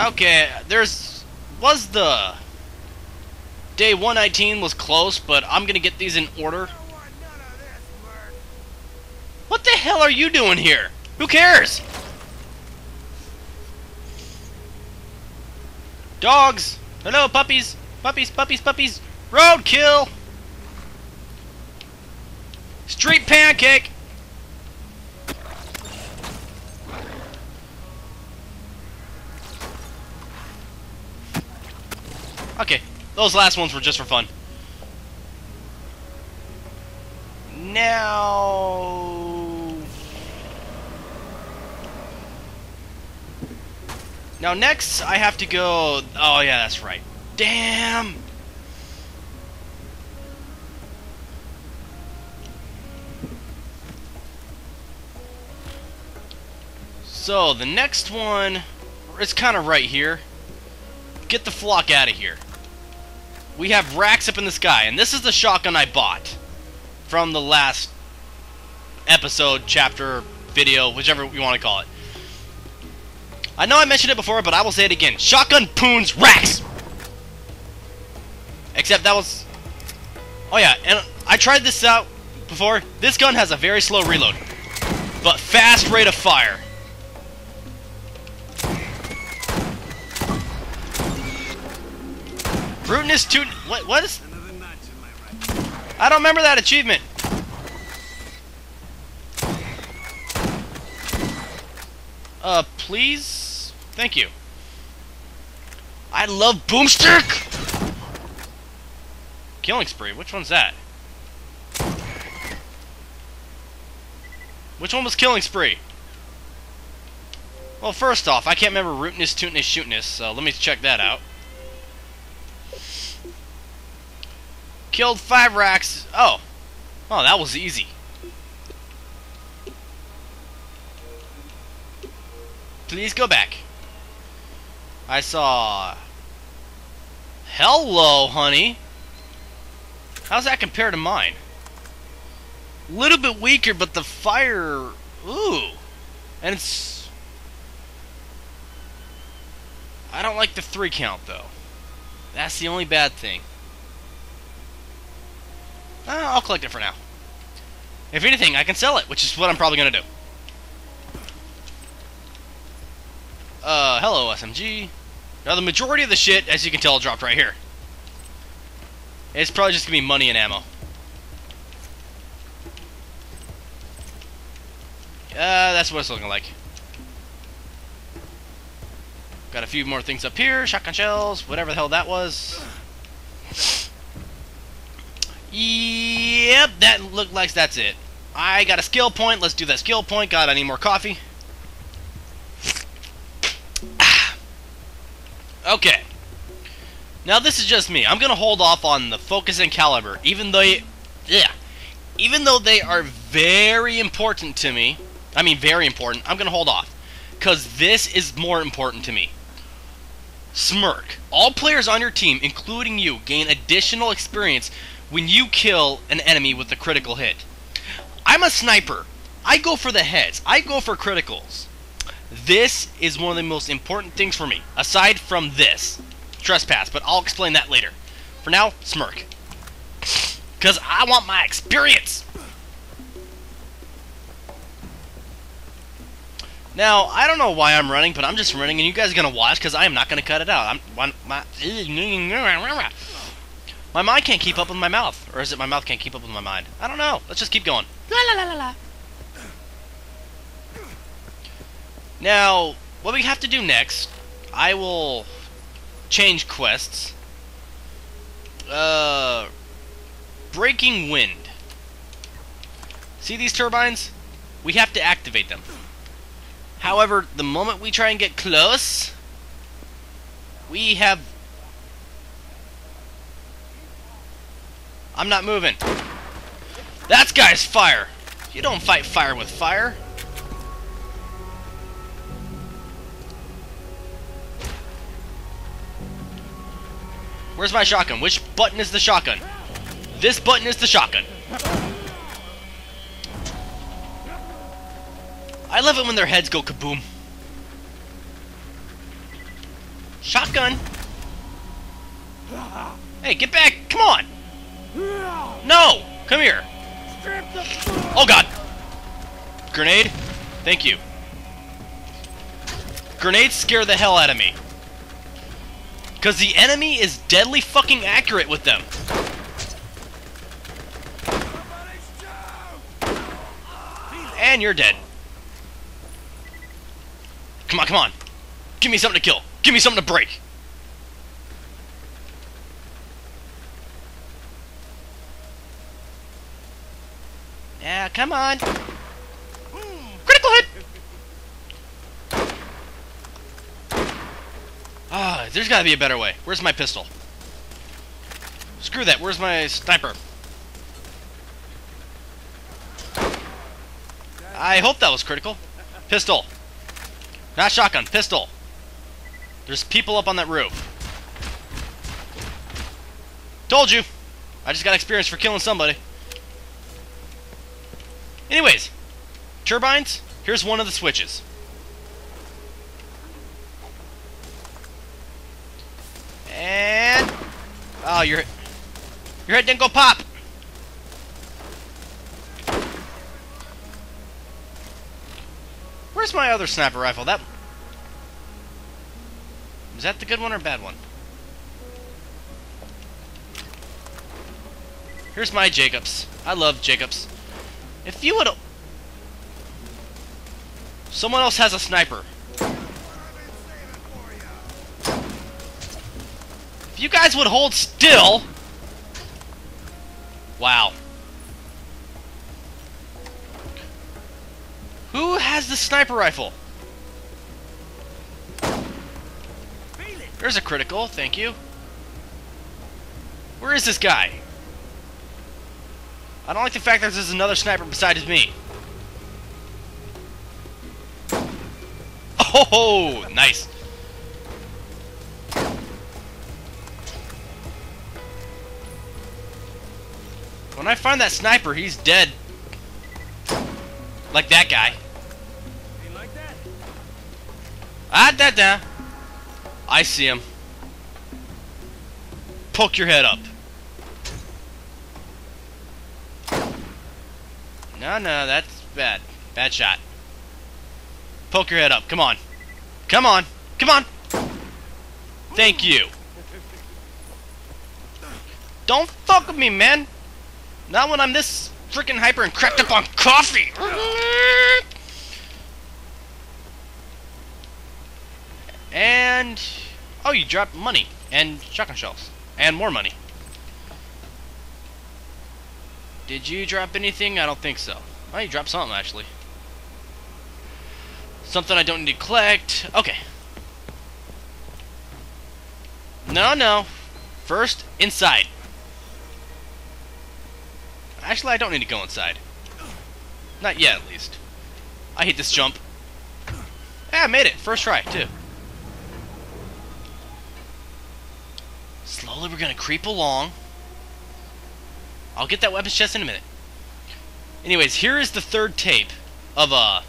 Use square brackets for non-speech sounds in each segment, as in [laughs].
Okay, there's was the day 119 was close, but I'm gonna get these in order. What the hell are you doing here? Who cares? Dogs! Hello, puppies! Puppies, puppies, puppies! Roadkill! Street pancake! Okay, those last ones were just for fun. Now... Now next, I have to go... Oh yeah, that's right. Damn! So, the next one is kind of right here. Get the flock out of here. We have rakks up in the sky, and this is the shotgun I bought from the last episode, chapter, video, whichever you want to call it. I know I mentioned it before, but I will say it again. Shotgun poons rakks! Except that was... Oh yeah, and I tried this out before. This gun has a very slow reload, but fast rate of fire. Brutinous to what? What is? I don't remember that achievement. Uh, please? Thank you. I love Boomstick! Killing Spree, which one's that? Which one was Killing Spree? Well, first off, I can't remember Rootiness, Tootiness, Shootiness, so let me check that out. Killed five rakks. Oh. Oh, that was easy. Please go back. I saw... Hello, honey. How's that compared to mine? A Little bit weaker, but the fire... Ooh. And it's... I don't like the three count, though. That's the only bad thing. Uh, I'll collect it for now. If anything, I can sell it, which is what I'm probably going to do. Uh, hello, SMG. Now, the majority of the shit, as you can tell, dropped right here. It's probably just going to be money and ammo. Uh, that's what it's looking like. Got a few more things up here. Shotgun shells, whatever the hell that was. Yep, that looked like that's it. I got a skill point. Let's do that skill point. God, I need more coffee. Ah. okay. Now this is just me. I'm gonna hold off on the focus and caliber, even though, yeah, even though they are very important to me. I mean, very important. I'm gonna hold off, cause this is more important to me. Smirk. All players on your team, including you, gain additional experience when you kill an enemy with a critical hit. I'm a sniper. I go for the heads. I go for criticals. This is one of the most important things for me, aside from this. Trespass, but I'll explain that later. For now, smirk. Because I want my experience! Now, I don't know why I'm running, but I'm just running, and you guys are going to watch, because I am not going to cut it out. I'm, my, my mind can't keep up with my mouth. Or is it my mouth can't keep up with my mind? I don't know. Let's just keep going. La la la la la. Now, what we have to do next, I will change quests. Uh, breaking wind. See these turbines? We have to activate them. However, the moment we try and get close, we have I'm not moving. That guy's fire. You don't fight fire with fire. Where's my shotgun? Which button is the shotgun? This button is the shotgun. I love it when their heads go kaboom. Shotgun. Hey, get back! Come on! No! Come here! Oh god! Grenade? Thank you. Grenades scare the hell out of me. Because the enemy is deadly fucking accurate with them. And you're dead. Come on, come on. Give me something to kill. Give me something to break. Yeah, come on. Critical hit! Ah, there's gotta be a better way. Where's my pistol? Screw that, where's my sniper? I hope that was critical. Pistol. Not shotgun, pistol. There's people up on that roof. Told you. I just got experience for killing somebody. Anyways, turbines, here's one of the switches. And oh, your your head didn't go pop. Where's my other sniper rifle? That is that the good one or bad one? Here's my Jacobs. I love Jacobs. If you would... Someone else has a sniper. If you guys would hold still... Wow. Who has the sniper rifle? There's a critical, thank you. Where is this guy? I don't like the fact that there's another sniper besides me. [laughs] Oh, nice. When I find that sniper, he's dead. Like that guy. That? Ah, da da. I see him. Poke your head up. No, no, that's bad. Bad shot. Poke your head up. Come on. Come on. Come on. Thank you. Don't fuck with me, man. Not when I'm this freaking hyper and cracked up on coffee. And oh, you dropped money and shotgun shells and more money. Did you drop anything? I don't think so. Oh, you dropped something actually. Something I don't need to collect. Okay. No, no. First, inside. Actually, I don't need to go inside. Not yet, at least. I hate this jump. Yeah, I made it. First try, too. Slowly, we're gonna creep along. I'll get that weapons chest in a minute. Anyways, here is the third tape of, uh,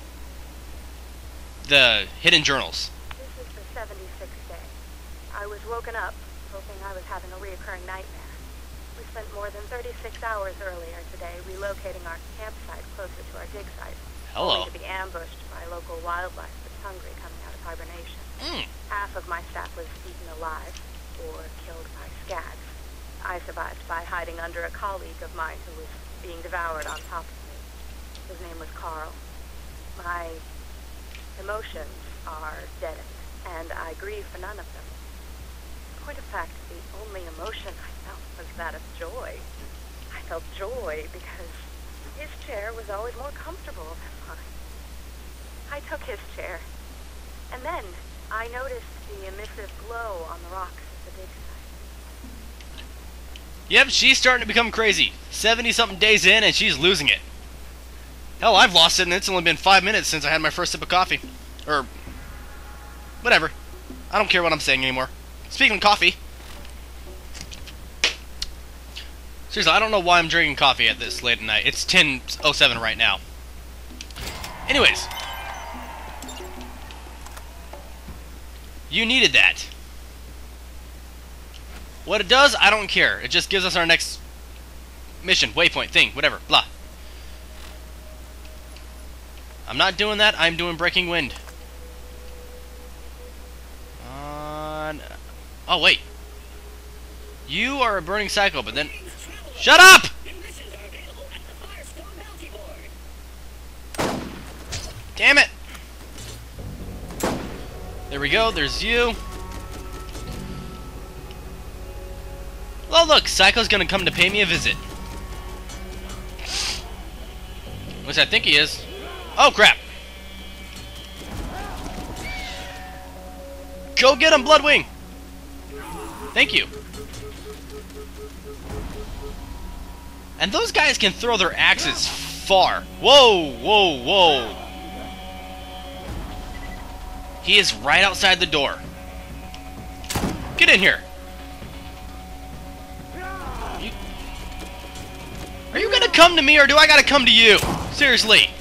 the hidden journals. This is the 76th day. I was woken up, hoping I was having a reoccurring nightmare. We spent more than 36 hours earlier today relocating our campsite closer to our dig site. Hello. To be ambushed by local wildlife that's hungry coming out of hibernation. Mm. Half of my staff was eaten alive or killed by skags. I survived by hiding under a colleague of mine who was being devoured on top of me. His name was Carl. My emotions are deadened, and I grieve for none of them. In point of fact, the only emotion I felt was that of joy. I felt joy because his chair was always more comfortable than mine. I took his chair, and then I noticed the emissive glow on the rocks of the big site. Yep, she's starting to become crazy. 70 something days in, and she's losing it. Hell, I've lost it, and it's only been five minutes since I had my first sip of coffee. Or, whatever. I don't care what I'm saying anymore. Speaking of coffee. Seriously, I don't know why I'm drinking coffee at this late at night. It's 10.07 right now. Anyways. You needed that. What it does, I don't care. It just gives us our next mission, waypoint, thing, whatever, blah. I'm not doing that. I'm doing Breaking Wind. On. Oh wait. You are a burning cycle, but then. Shut up! Damn it! There we go. There's you. Oh look, Psycho's gonna come to pay me a visit. Which I think he is. Oh crap! Go get him, Bloodwing! Thank you. And those guys can throw their axes far. Whoa, whoa, whoa. He is right outside the door. Get in here. Are you gonna come to me or do I gotta come to you? Seriously.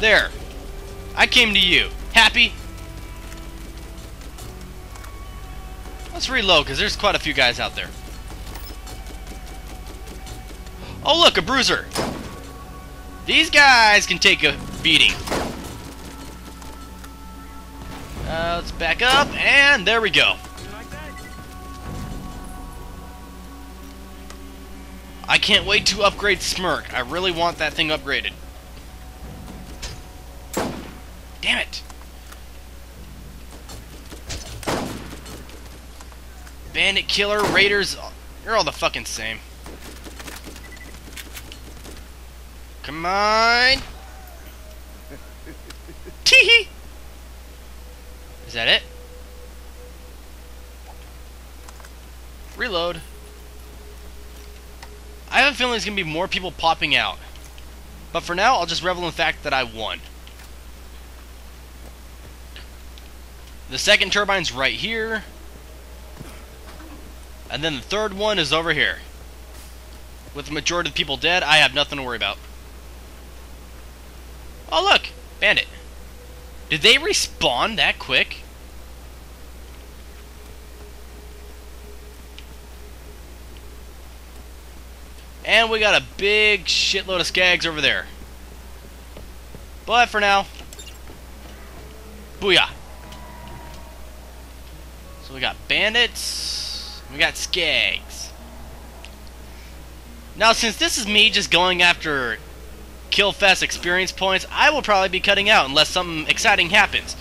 There. I came to you. Happy? Let's reload, because there's quite a few guys out there. Oh, look, a bruiser. These guys can take a beating. Uh, let's back up, and there we go. I can't wait to upgrade Smirk. I really want that thing upgraded. Damn it. Bandit Killer, Raiders, you're all the fucking same. Come on. [laughs] Tee Is that it? Reload. Have a feeling there's going to be more people popping out. But for now, I'll just revel in the fact that I won. The second turbine's right here. And then the third one is over here. With the majority of the people dead, I have nothing to worry about. Oh look! Bandit. Did they respawn that quick? And we got a big shitload of skags over there. But for now, booyah. So we got bandits, we got skags. Now, since this is me just going after Killfest experience points, I will probably be cutting out unless something exciting happens,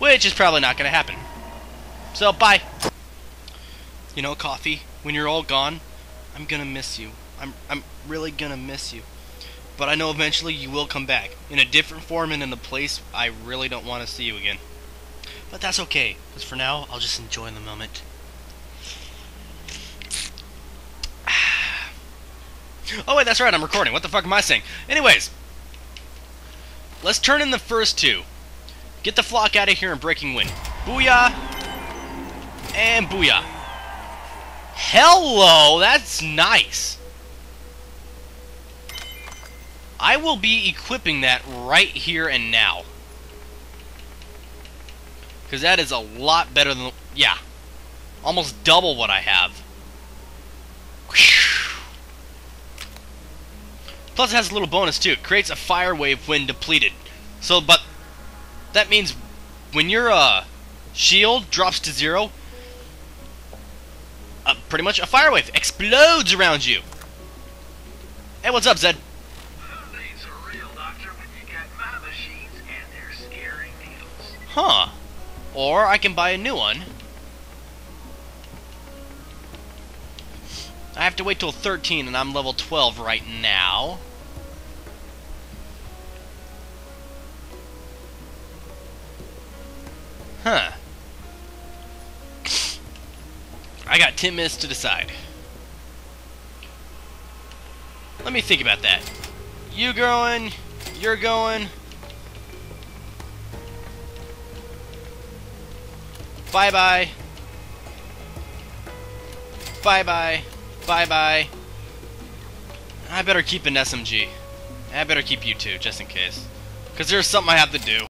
which is probably not going to happen. So, bye. You know, Coffee, when you're all gone, I'm to miss you. I'm, I'm really to miss you. But I know eventually you will come back, in a different form and in a place I really don't want to see you again. But that's okay, because for now, I'll just enjoy the moment. [sighs] Oh wait, that's right, I'm recording. What the fuck am I saying? Anyways, let's turn in the first two. Get the flock out of here and breaking wind. Booyah! And booyah. Hello, that's nice. I will be equipping that right here and now. Because that is a lot better than... Yeah. Almost double what I have. Plus, it has a little bonus too. It creates a fire wave when depleted. So, but that means when your uh, shield drops to zero, pretty much a fire wave explodes around you. Hey, what's up, Zed? Things are real, Doctor, when you got my machines and they're scary needles. Huh. Or I can buy a new one. I have to wait till 13 and I'm level 12 right now. Huh. I got 10 minutes to decide. Let me think about that. You going, you're going. Bye bye. Bye bye. Bye bye. I better keep an SMG. I better keep you two, just in case. Because there's something I have to do.